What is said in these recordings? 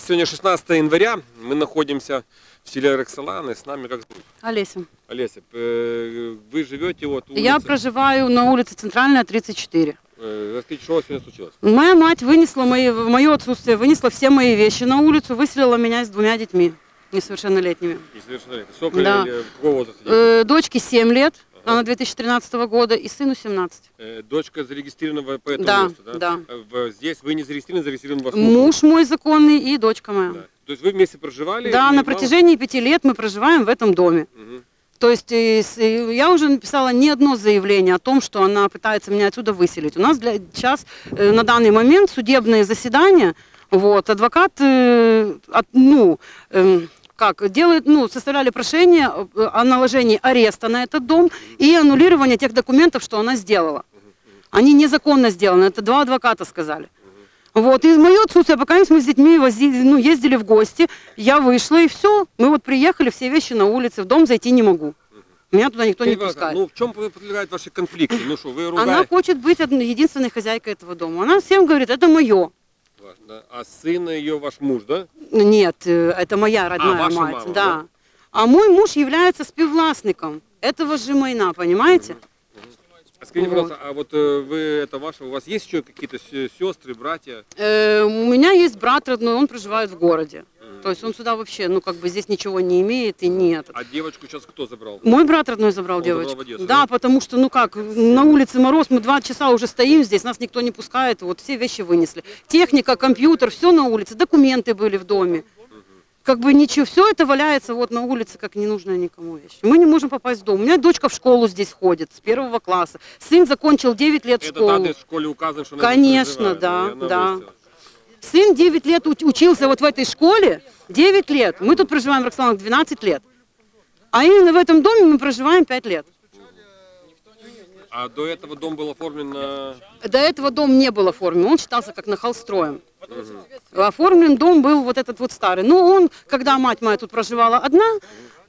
Сегодня 16 января, мы находимся в селе Роксоланы, с нами как зовут? Олеся. Олеся, э, вы живете вот улице, Я проживаю на улице Центральная, 34. э, Расскажите, что сегодня случилось? Моя мать вынесла мои, в мое отсутствие, вынесла все мои вещи на улицу, выселила меня с двумя детьми несовершеннолетними. Несовершеннолетний. Сколько Да. или какого возраста? Э, дочке 7 лет, она 2013 года, и сыну 17. Э, Дочка зарегистрирована по этому Да, месту, да? да. Э, в- Здесь вы не зарегистрированы, зарегистрирован ваш муж. Муж мой законный и дочка моя. Да. То есть вы вместе проживали? Да, на протяжении пяти лет мы проживаем в этом доме. Мгм. То есть э, я уже написала не одно заявление о том, что она пытается меня отсюда выселить. У нас для, сейчас на данный момент судебные заседания. Вот, адвокат, ну, эм, как, делает, ну, составляли прошение э, о наложении ареста на этот дом и аннулирование тех документов, что она сделала. Они незаконно сделаны, это два адвоката сказали. Вот, и мое отсутствие, пока мы с детьми возили, ну, ездили в гости, я вышла и все. Мы вот приехали, все вещи на улице, в дом зайти не могу. Меня туда никто не пускает. Ну, в чем подвигают ваши конфликты? Ну что, вы Она ругаете? хочет быть единственной хозяйкой этого дома. Она всем говорит, это мое. Да. А сын ее ваш муж, да? Нет, э, это моя родная А, мать. мама, да. да? А мой муж является співвластником этого же майна, понимаете? А скажите, Вот. пожалуйста, а вот э, вы, это ваше, у вас есть еще какие-то сестры, братья? Э, у меня есть брат родной, он проживает в городе. То есть он сюда вообще, ну, как бы здесь ничего не имеет и нет. А девочку сейчас кто забрал? Мой брат родной забрал Он забрал девочку. в Одессу, да, да? потому что, ну как, на улице мороз, мы два часа уже стоим здесь, нас никто не пускает, вот все вещи вынесли. Техника, компьютер, все на улице, документы были в доме. Как бы ничего, все это валяется вот на улице, как ненужная никому вещь. Мы не можем попасть в дом. У меня дочка в школу здесь ходит с первого класса. Сын закончил 9 лет Этот школу. адрес в школе указан, что Конечно, да, да. выставила. Сын 9 лет уч- учился вот в этой школе, 9 лет. Мы тут проживаем в Роксоланах 12 лет. А именно в этом доме мы проживаем 5 лет. А до этого дом был оформлен на... До этого дом не был оформлен, он считался как нахалстроем. Оформлен дом был вот этот вот старый. Но он, когда мать моя тут проживала одна,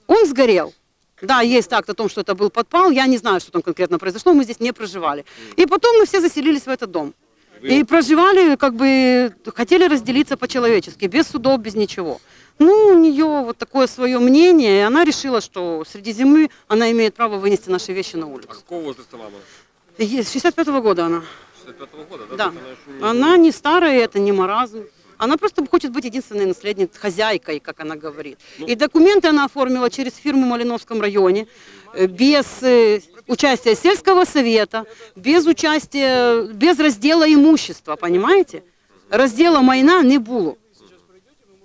он сгорел. Да, есть акт о том, что это был подпал. Я не знаю, что там конкретно произошло, мы здесь не проживали. И потом мы все заселились в этот дом. И проживали, как бы, хотели разделиться по-человечески, без судов, без ничего. Ну, у нее вот такое свое мнение, и она решила, что среди зимы она имеет право вынести наши вещи на А улицу. какого возраста мама? Есть, 65-го года она. 65 года, да? Да. Она не- Она не старая, это не маразм. Она просто хочет быть единственной наследницей, хозяйкой, как она говорит. И документы она оформила через фирму в Малиновском районе, э, без э, участия сельского совета, без участия, без раздела имущества, понимаете? Раздела майна не было.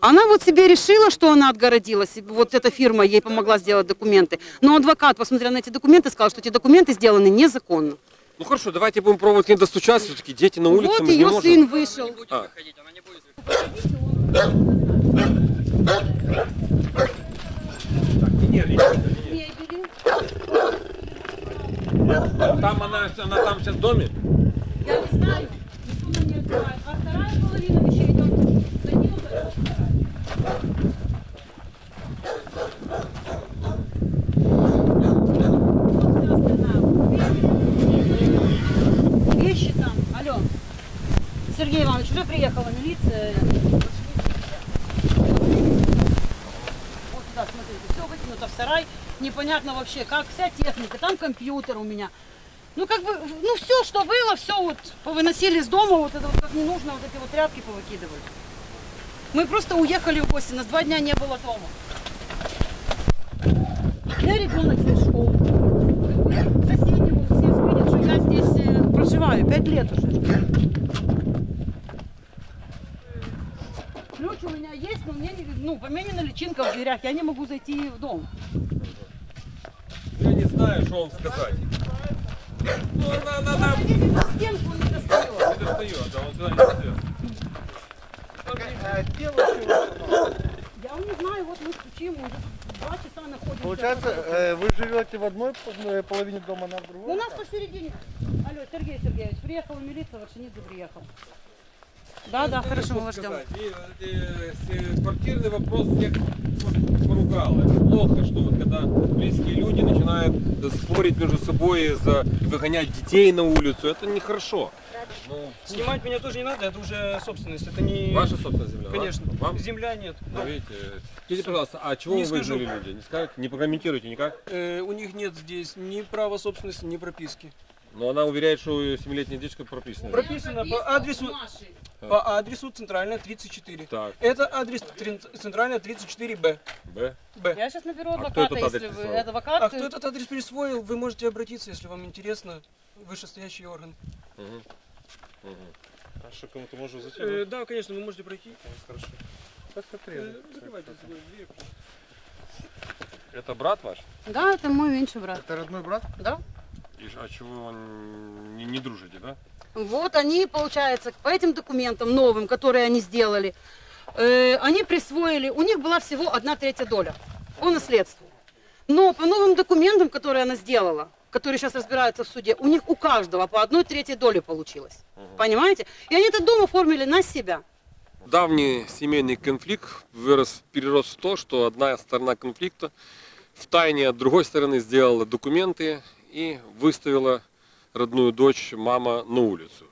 Она вот себе решила, что она отгородилась, вот эта фирма ей помогла сделать документы. Но адвокат, посмотрел на эти документы, сказал, что эти документы сделаны незаконно. Ну хорошо, давайте будем пробовать к ней достучаться. Все-таки дети на улице, вот мы же не ее можем. сын вышел. А. Мебели. Там она, она там сейчас в доме? Я не знаю, никто нам не открывает. А вторая половина вещей идет за ним, это вторая. Вот вся остальная. Вещи там. Алло. Сергей Иванович, уже приехала милиция. Вот сюда, смотрите, все выкинуто в сарай. Непонятно вообще, как вся техника, там компьютер у меня. Ну, как бы, ну, все, что было, все вот повыносили из дома, вот это вот как не нужно, вот эти вот тряпки повыкидывали. Мы просто уехали в гости, нас два дня не было дома. Меня ребенок здесь в школу. Соседи вот все видят, что я здесь э, проживаю, пять лет уже. Ключ у меня есть, но мне не, ну, поменена личинка в дверях, я не могу зайти в дом. Я не знаю, что вам сказать. Ну, она, она, она Видите, стенку не достает. не достает, да, он сюда не достает. Я не знаю, вот мы стучим, уже два часа находимся. Получается, э, вы живете в одной э, половине дома, она в другой? У нас посередине. Алло, Сергей Сергеевич, приехала милиция, Варшинидзе приехал. Да, да, хорошо, мы вас ждем. И, э, э, квартирный вопрос всех поругал. Это плохо, что вот когда близкие люди начинают э, спорить между собой, за выгонять детей на улицу, это нехорошо. Ну, Снимать меня тоже не надо, это уже собственность, это не... ваша собственная земля? Конечно. ваша? Вам? Земля нет. Ну, видите, скажите, пожалуйста, а чего Не вы скажу. людей? Не скажете, не прокомментируете никак? Э, у них нет здесь ни права собственности, ни прописки. Но она уверяет, что ее семилетняя девочка прописана. Прописано по адресу, по адресу Центральная 34. Так, Это адрес Центральная 34Б. Б. Б. Я сейчас наберу А кто адвоката, этот адрес если вы адвокат. А кто этот адрес присвоил, вы можете обратиться, если вам интересно, вышестоящий орган. Мгм. Мгм. А что, кому-то можно зайти? Э, да, конечно, вы можете пройти. Хорошо. Так Э, отрезать. закрывайте дверь. Это брат ваш? Да, это мой меньший брат. Это родной брат? Да. И ж- а чего он не, не дружите, да? Вот они, получается, по этим документам новым, которые они сделали, э, они присвоили, у них была всего одна третья доля по наследству. Но по новым документам, которые она сделала, которые сейчас разбираются в суде, у них у каждого по одной третьей доли получилось. Понимаете? И они этот дом оформили на себя. Давний семейный конфликт вырос, перерос в то, что одна сторона конфликта в тайне от другой стороны сделала документы и выставила родную дочь мама на улицу.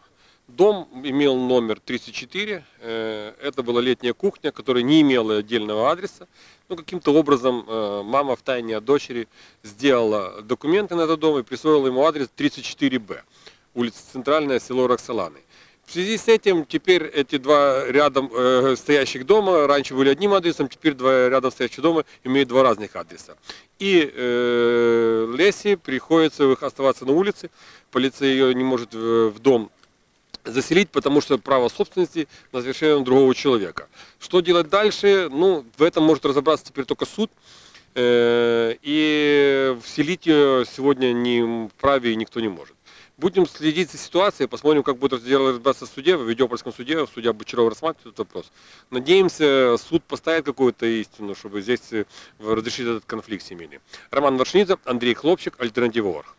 Дом имел номер 34, э, это была летняя кухня, которая не имела отдельного адреса. Ну, каким-то образом э, мама в тайне от дочери сделала документы на этот дом и присвоила ему адрес 34Б, улица Центральная, село Роксоланы. В связи с этим теперь эти два рядом э, стоящих дома, раньше были одним адресом, теперь два рядом стоящих дома имеют два разных адреса. И э, Лесе приходится их оставаться на улице, полиция ее не может в, в дом заселить, потому что право собственности на совершенно другого человека. Что делать дальше? Ну, в этом может разобраться теперь только суд. Э, И вселить ее сегодня не вправе и никто не может. Будем следить за ситуацией, посмотрим, как будет разбираться в суде, в Ведёпольском суде, судья Бочаров рассматривает этот вопрос. Надеемся, суд поставит какую-то истину, чтобы здесь э, разрешить этот конфликт семейный. Роман Варшнидзе, Андрей Хлопчик, Альтернатива.орг.